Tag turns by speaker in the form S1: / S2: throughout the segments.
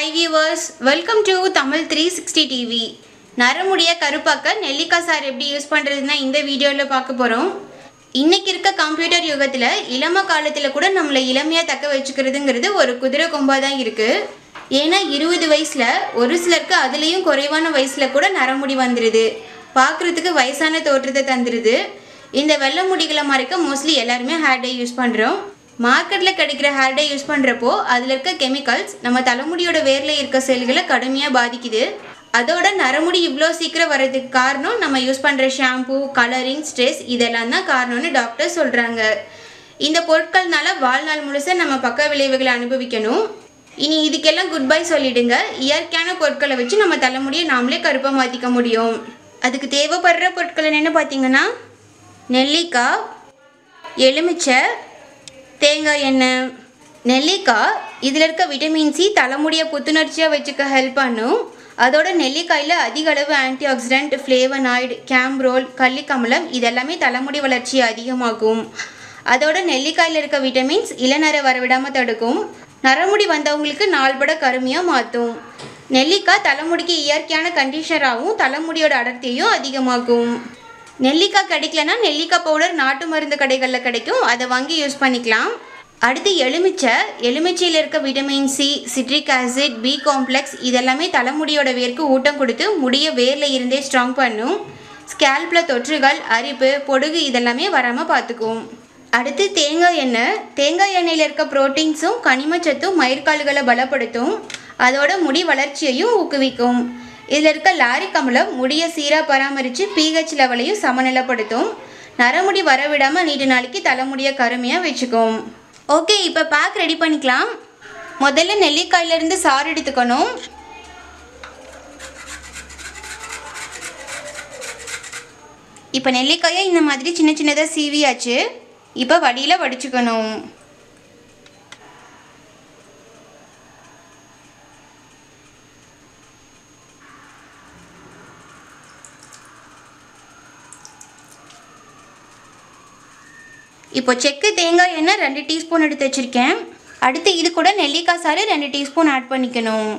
S1: Hi viewers welcome to Tamil three sixty TV நரமுடைய கருப்பாக்க நெல்லிக்காய் சார் எப்படி யூஸ் பண்ணுறதுன்னா இந்த வீடியோவில் பார்க்க போகிறோம் இன்றைக்கி இருக்க கம்ப்யூட்டர் யுகத்தில் இளம காலத்தில் கூட நம்மளை இளமையாக தக்க வச்சுக்கிறதுங்கிறது ஒரு குதிரை கொம்பாக தான் இருக்குது ஏன்னா இருபது வயசில் ஒரு சிலருக்கு அதுலேயும் குறைவான வயசில் கூட நரமுடி வந்துடுது பார்க்குறதுக்கு வயசான தோற்றத்தை தந்துடுது இந்த வெள்ளை முடிகளை மறைக்க மோஸ்ட்லி எல்லாருமே ஹேர் டே யூஸ் பண்ணுறோம் மார்க்கெட்டில் கிடைக்கிற ஹார்டை யூஸ் பண்ணுறப்போ அதில் இருக்க கெமிக்கல்ஸ் நம்ம தலைமுடியோட வேரில் இருக்க செல்களை கடுமையாக பாதிக்குது. அதோட நரமுடி இவ்வளோ சீக்கிரம் வர்றதுக்கு காரணம் நம்ம யூஸ் பண்ணுற ஷாம்பு கலரிங் ஸ்ட்ரெஸ் இதெல்லாம் தான் காரணம்னு டாக்டர் சொல்கிறாங்க இந்த பொருட்கள்னால வாழ்நாள் முழுச நம்ம பக்க விளைவுகளை அனுபவிக்கணும். இனி இதுக்கெல்லாம் குட் பை சொல்லிடுங்க. இயற்கையான பொருட்களை வச்சு நம்ம தலைமுடியை நாமளே கருப்பாக மாற்றிக்க முடியும். அதுக்கு தேவைப்படுற பொருட்கள் என்னென்னு பார்த்தீங்கன்னா நெல்லிக்காய் எலுமிச்சை தேங்காய் எண்ணெய் நெல்லிக்காய் இதில் இருக்க விட்டமின் சி தலைமுடியை புத்துணர்ச்சியாக வச்சுக்க ஹெல்ப் பண்ணும். அதோட நெல்லிக்காயில் அதிக அளவு ஆன்டி ஆக்சிடென்ட் ஃப்ளேவனாய்டு கேம்ரோல் கள்ளிக்கமலம் இதெல்லாமே தலைமுடி வளர்ச்சியை அதிகமாகும் அதோட நெல்லிக்காயில் இருக்க விட்டமின்ஸ் இளநரை வரவிடாமல் தடுக்கும். நரமுடி வந்தவங்களுக்கு நாள்பட கருமையாக மாற்றும் நெல்லிக்காய் தலைமுடிக்கு இயற்கையான கண்டிஷனராகவும் தலைமுடியோட அடர்த்தியும் அதிகமாகும் நெல்லிக்காய் கிடைக்கலனா நெல்லிக்காய் பவுடர் நாட்டு மருந்து கடைகளில் கிடைக்கும். அதை வாங்கி யூஸ் பண்ணிக்கலாம். அடுத்து எலுமிச்சை. எலுமிச்சையில் இருக்க vitamin C citric acid B complex இதெல்லாமே தலைமுடியோட வேர்க்கு ஊட்டம் கொடுத்து முடியை வேரில் இருந்தே ஸ்ட்ராங் பண்ணும். ஸ்கேல்பில் தொற்றுகள் அரிப்பு பொடுகு இதெல்லாமே வராமல் பார்த்துக்கும் அடுத்து தேங்காய் எண்ணெய். தேங்காய் எண்ணெயில் இருக்க புரோட்டீன்ஸும் கனிமச்சத்தும் மயிர்கால்களை பலப்படுத்தும். அதோட முடி வளர்ச்சியையும் ஊக்குவிக்கும். இதில் இருக்க லாரிக் அமிலம் முடியை சீராக பராமரித்து பிஹெச் லெவலையும் சமநிலைப்படுத்தும். நரமுடி வரவிடாமல் நீண்ட நாளைக்கு தலைமுடியை கருமையாக வச்சுக்கும். ஓகே இப்போ பேக் ரெடி பண்ணிக்கலாம். முதல்ல நெல்லிக்காயிலிருந்து சாறு எடுத்துக்கணும். இப்போ நெல்லிக்காயை இந்த மாதிரி சின்ன சின்னதாக சீவியாச்சு. இப்போ வடியில் வடிச்சுக்கணும். இப்போ செக்கு தேங்காய் எண்ணெய் ரெண்டு டீஸ்பூன் எடுத்து வச்சுருக்கேன். அடுத்து இது கூட நெல்லிக்காய் சாறு ரெண்டு டீஸ்பூன் ஆட் பண்ணிக்கணும்.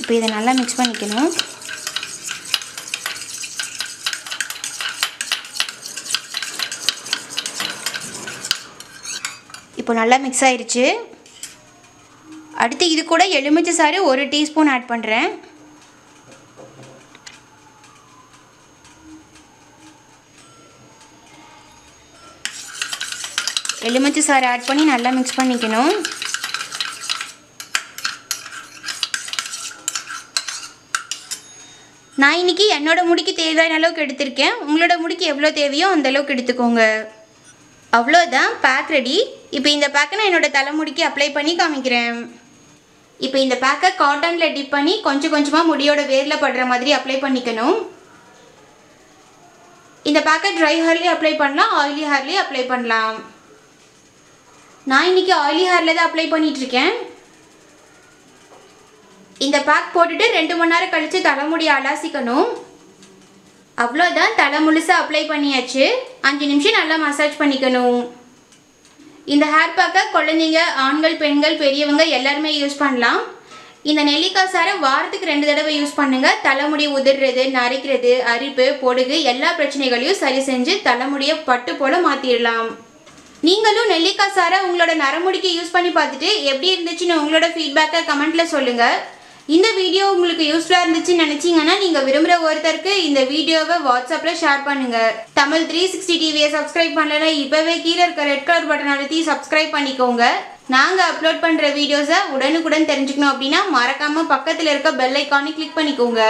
S1: இப்போ இதை நல்லா மிக்ஸ் பண்ணிக்கணும். இப்போ நல்லா மிக்ஸ் ஆயிடுச்சு அடுத்து இது கூட எலுமிச்சை சாறு ஒரு டீஸ்பூன் ஆட் பண்ணுறேன் எலுமிச்சை சாறு ஆட் பண்ணி நல்லா மிக்ஸ் பண்ணிக்கணும். நான் இன்னைக்கு என்னோட முடிக்கு தேவையான அளவுக்கு எடுத்திருக்கேன். உங்களோட முடிக்கு எவ்வளோ தேவையோ அந்த அளவுக்கு எடுத்துக்கோங்க. அவ்வளோதான் பேக் ரெடி இப்போ இந்த பேக்கை நான் என்னோட தலைமுடிக்கு அப்ளை பண்ணி காமிக்கிறேன். இப்போ இந்த பேக்கை காட்டனில் டிப் பண்ணி கொஞ்சம் கொஞ்சமாக முடியோட வேரில் படுற மாதிரி அப்ளை பண்ணிக்கணும். இந்த பேக்கை ட்ரை ஹேர்லேயும் அப்ளை பண்ணலாம் ஆயிலி ஹேர்லேயும் அப்ளை பண்ணலாம். நான் இன்னைக்கு ஆயிலி ஹேரில் தான் அப்ளை பண்ணிகிட்ருக்கேன் இந்த பேக் போட்டுட்டு ரெண்டு மணி நேரம் கழித்து தலைமுடி அலாசிக்கணும். அவ்வளோதான் தலை முழுசாக அப்ளை பண்ணியாச்சு. அஞ்சு நிமிஷம் நல்லா மசாஜ் பண்ணிக்கணும். இந்த ஹேர் பேக்கை குழந்தைங்க ஆண்கள் பெண்கள் பெரியவங்க எல்லாருமே யூஸ் பண்ணலாம். இந்த நெல்லிக்காய் சாரை வாரத்துக்கு ரெண்டு தடவை யூஸ் பண்ணுங்கள் தலைமுடி உதிர்றது நரைக்கிறது அரிப்பு பொடுகு எல்லா பிரச்சனைகளையும் சரி செஞ்சு தலைமுடியை பட்டு போல மாற்றிடலாம் நீங்களும் நெல்லிக்காய் சாரை உங்களோட நரமுடிக்கு யூஸ் பண்ணி பார்த்துட்டு எப்படி இருந்துச்சுன்னு உங்களோட ஃபீட்பேக்கை கமெண்ட்டில் சொல்லுங்கள் இந்த வீடியோ உங்களுக்கு யூஸ்ஃபுல்லாக இருந்துச்சுன்னு நினச்சிங்கன்னா நீங்கள் விரும்புகிற ஒருத்தருக்கு இந்த வீடியோவை வாட்ஸ்அப்பில் ஷேர் பண்ணுங்கள் தமிழ் த்ரீ சிக்ஸ்டி டிவியை சப்ஸ்கிரைப் பண்ணலைன்னா இப்போவே கீழே இருக்க ரெட் கலர் பட்டன் அழுத்தி சப்ஸ்கிரைப் பண்ணிக்கோங்க. நாங்கள் அப்லோட் பண்ணுற வீடியோஸை உடனுக்குடன் தெரிஞ்சுக்கணும் அப்படின்னா மறக்காமல் பக்கத்தில் இருக்க பெல் ஐக்கானை கிளிக் பண்ணிக்கோங்க.